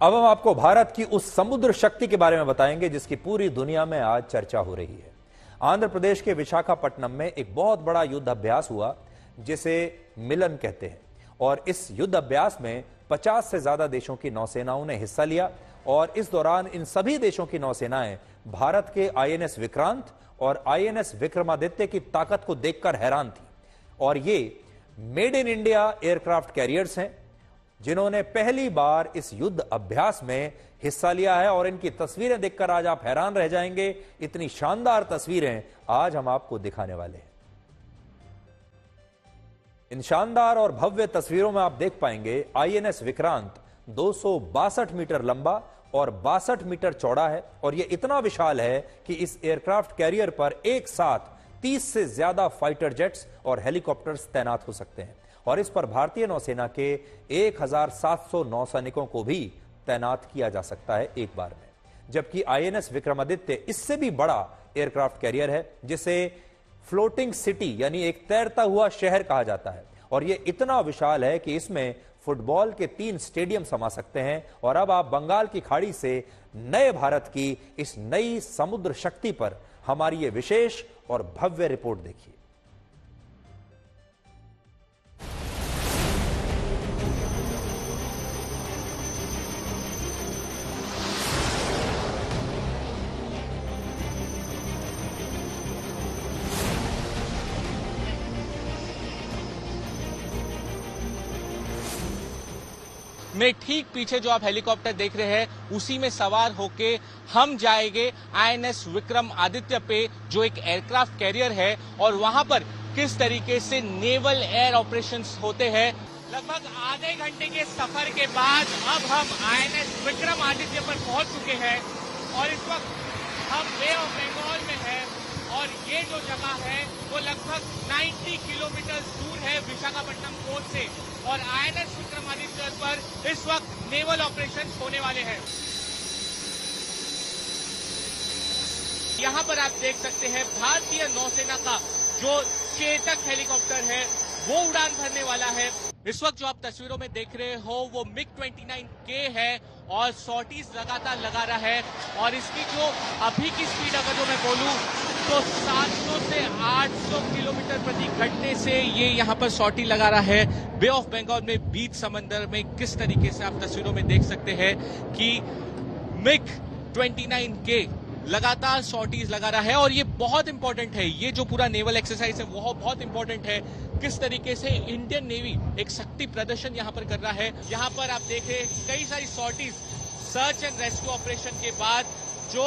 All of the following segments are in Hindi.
अब हम आपको भारत की उस समुद्र शक्ति के बारे में बताएँगे, जिसकी पूरी दुनिया में आज चर्चा हो रही है। आंध्र प्रदेश के विशाखापट्टनम में एक बहुत बड़ा युद्ध अभ्यास हुआ, जिसे मिलन कहते हैं। और इस युद्ध अभ्यास में 50 से ज़्यादा देशों की नौसेनाओं ने हिस्सा लिया और इस दौरान इन सभी देशों की नौसेनाएँ भारत के आईएनएस विक्रांत और आईएनएस विक्रमादित्य की ताकत को देखकर हैरान थी। और ये made in India aircraft carriers हैं जिन्होंने पहली बार इस युद्ध अभ्यास में हिस्सा लिया है और इनकी तस्वीरें देखकर आज आप हैरान रह जाएँगे। इतनी शानदार तस्वीरें आज हम आपको दिखाने वाले हैं। इन शानदार और भव्य तस्वीरों में आप देख पाएँगे, आईएनएस विक्रांत दो सौ बासठ मीटर लंबा और बासठ मीटर चौड़ा है और यह इतना विशाल है कि इस एयरक्राफ्ट कैरियर पर एक साथ 30 से ज़्यादा फाइटर जेट्स और हेलीकॉप्टर्स तैनात हो सकते हैं। और इस पर भारतीय नौसेना के 1700 नौसैनिकों को भी तैनात किया जा सकता है एक बार में। जबकि आईएनएस विक्रमादित्य इससे भी बड़ा एयरक्राफ्ट कैरियर है, जिसे फ्लोटिंग सिटी यानी एक तैरता हुआ शहर कहा जाता है। और यह इतना विशाल है कि इसमें फुटबॉल के तीन स्टेडियम समा सकते हैं और अब आप बंगाल की खाड़ी से नए भारत की इस नई समुद्र शक्ति पर हमारी ये विशेष और भव्य रिपोर्ट देखिए। में ठीक पीछे जो आप हेलीकॉप्टर देख रहे हैं, उसी में सवार होके हम जाएँगे आईएनएस विक्रम आदित्य पे, जो एक एयरक्राफ्ट कैरियर है, और वहाँ पर किस तरीके से नेवल एयर ऑपरेशंस होते हैं। लगभग आधे घंटे के सफ़र के बाद अब हम आईएनएस विक्रम आदित्य पर पहुँच चुके हैं, और इस वक्त हम वे ऑफ़ बंगाल में हैं, और ये जो जगह है, वो लगभग 90 किलोमीटर दूर है विशाखापट्टनम पोर्ट से, और आईएनएस पर इस वक्त नेवल ऑपरेशन होने वाले हैं। यहाँ पर आप देख सकते हैं, भारतीय नौसेना का जो चेतक हेलीकॉप्टर है, वो उड़ान भरने वाला है। इस वक्त जो आप तस्वीरों में देख रहे हो, वो मिग 29 के है और सॉटीज लगातार लगा रहा है। और इसकी जो अभी की स्पीड अगर जो मैं बोलूँ तो 700 से 800 किलोमीटर प्रति घंटे से ये यहाँ पर सॉटी लगा रहा है। बे ऑफ़ बंगाल में बीच समंदर में किस तरीके से आप तस्वीरों में देख सकते हैं कि मिग 29 के लगातार सॉटीज लगा रहा है और ये बहुत इंपॉर्टेंट है। ये जो पूरा नेवल एक्सरसाइज है, वो बहुत इंपॉर्टेंट है। किस तरीके से इंडियन नेवी एक शक्ति प्रदर्शन यहाँ पर कर रहा है। यहाँ पर आप देखें, कई सारी sorties search and rescue operation के बाद जो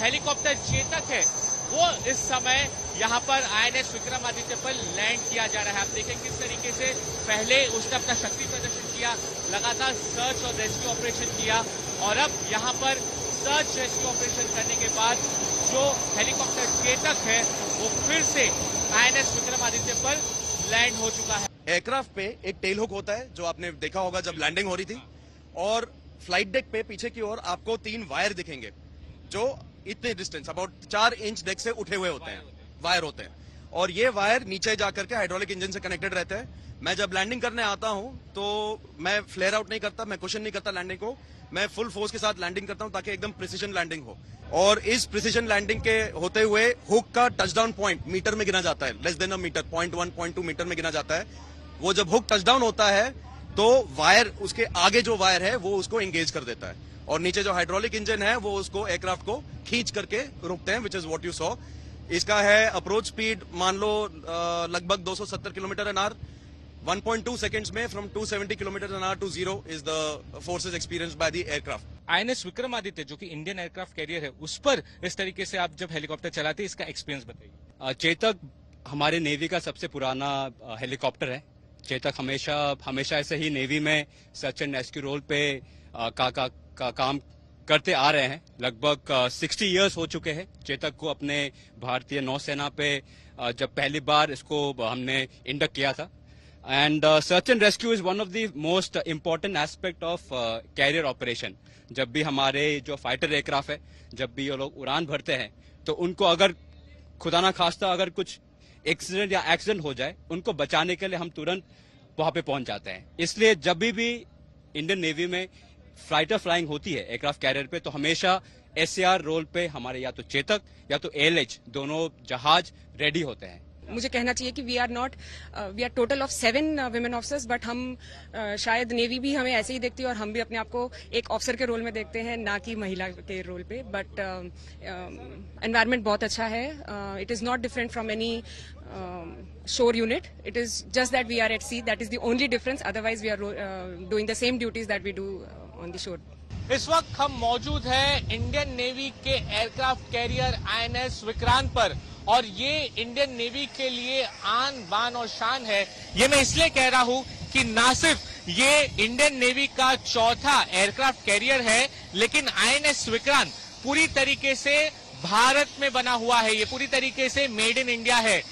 हेलीकॉप्टर चेतक है वो इस समय यहाँ पर आईएनएस विक्रमादित्य पर लैंड किया जा रहा है। आप देखें किस तरीके से पहले उसने अपना शक्ति प्रदर्शन किया, लगातार सर्च और रेस्क्यू ऑपरेशन किया और अब यहाँ पर सर्च रेस्क्यू ऑपरेशन करने के बाद जो हेलीकॉप्टर चेतक है, वो फिर से आईएनएस विक्रमादित्य पर लैंड हो चुका है। एयरक्राफ्ट पे एक टेल हुक होता है, जो आपने देखा होगा जब लैंडिंग हो रही थी। और फ़्लाइट डेक पे पीछे की ओर आपको तीन वायर दिखेंगे, जो इतने डिस्टेंस अबाउट चार इंच डेक से उठे हुए होते हैं वायर होते हैं। और ये वायर नीचे जाकर के हाइड्रोलिक इंजन से कनेक्टेड रहते हैं। मैं जब लैंडिंग करने आता हूँ तो मैं फ्लेयर आउट नहीं करता, मैं क्वेश्चन नहीं करता लैंडिंग को। मैं फुल फोर्स के साथ लैंडिंग करता हूँ ताकि एकदम प्रिसीजन लैंडिंग हो। और इस प्रिसीजन लैंडिंग के होते हुए हुक का टचडाउन पॉइंट मीटर में गिना जाता है। Less than a meter point one point two meter में गिना जाता है। वो जब हुक टचडाउन होता है तो वायर उसके आगे जो वायर है, वो उसको एंगेज कर देता है। और नीचे जो हाइड्रोलिक इंजन है वो उसको एयरक्राफ्ट को खींच करके रुकते हैं which is what you saw इसका है अप्रोच स्पीड मान लो लगभग 270 किलोमीटर एन आर 1.2 सेकंड्स में from 270 kilometre an hour to zero is the forces experience by the aircraft INS Vikramaditya जो कि इंडियन एयरक्राफ्ट कैरियर है उस पर इस तरीके से आप जब हेलीकॉप्टर चलाते हैं इसका एक्सपीरियंस बताइए। चेतक हमारे नेवी का सबसे पुराना हेलीकॉप्टर है। चेतक हमेशा हमेशा ऐसे ही नेवी में सर्च एंड रेस्क्यू रोल पे का, का, काम करते आ रहे हैं। लगभग सिक्सटी इयर्स हो चुके हैं। चेतक को अपने भारतीय नौसेना पे जब पहली बार इसको हमने इंडक किया था। And search and rescue is one of the most important aspect of carrier operation जब भी हमारे जो फाइटर एयरक्राफ्ट है जब भी ये लोग उड़ान भरते हैं तो उनको अगर खुदा ना खास्ता अगर कुछ एक्सीडेंट या एक्सीडेंट हो जाए उनको बचाने के लिए हम तुरंत वहाँ पे पहुँच जाते हैं। इसलिए जब भी भी इंडियन नेवी में फाइटर फ्लाइंग होती है एयरक्राफ्ट कैरियर पे तो हमेशा एस रोल पे हमारे या तो चेतक या तो एलएच दोनों जहाज़ रेडी होते हैं। मुझे कहना चाहिए कि we are not we are total of seven women officers but हम uh, शायद नेवी भी हमें ऐसे ही देखती है और हम भी अपने आप को एक ऑफिसर के रोल में देखते हैं ना कि महिला के रोल पे। बट एनवायरनमेंट बहुत अच्छा है। It is not different from any it is just that we are at sea. That is the only difference. Otherwise we are uh, doing the same duties that we do uh, on the shore. इस वक्त हम मौजूद हैं इंडियन नेवी के एयरक्राफ्ट कैरियर आईएनएस विक्रांत पर। और ये इंडियन नेवी के लिए आन, बान और शान है। ये मैं इसलिए कह रहा हूँ कि ना सिर्फ़ ये इंडियन नेवी का चौथा एयरक्राफ्ट कैरियर है, लेकिन आईएनएस विक्रांत पूरी तरीके से भारत में बना हुआ है। ये पूरी तरीके से मेड इन इंडिया है।